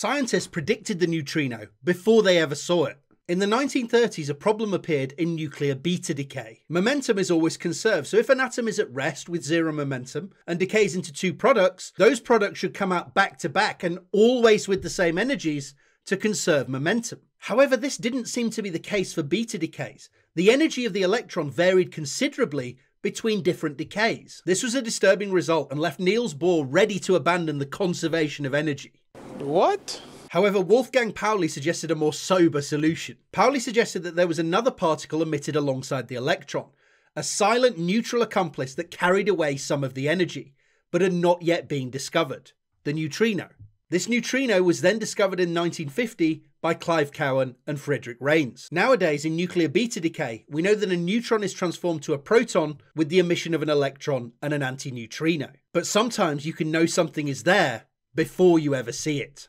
Scientists predicted the neutrino before they ever saw it. In the 1930s, a problem appeared in nuclear beta decay. Momentum is always conserved, so if an atom is at rest with zero momentum and decays into two products, those products should come out back to back and always with the same energies to conserve momentum. However, this didn't seem to be the case for beta decays. The energy of the electron varied considerably between different decays. This was a disturbing result and left Niels Bohr ready to abandon the conservation of energy. What? However, Wolfgang Pauli suggested a more sober solution. Pauli suggested that there was another particle emitted alongside the electron, a silent neutral accomplice that carried away some of the energy, but had not yet been discovered the neutrino. This neutrino was then discovered in 1950 by Clive Cowan and Frederick Reines. Nowadays, in nuclear beta decay, we know that a neutron is transformed to a proton with the emission of an electron and an antineutrino. But sometimes you can know something is there before you ever see it.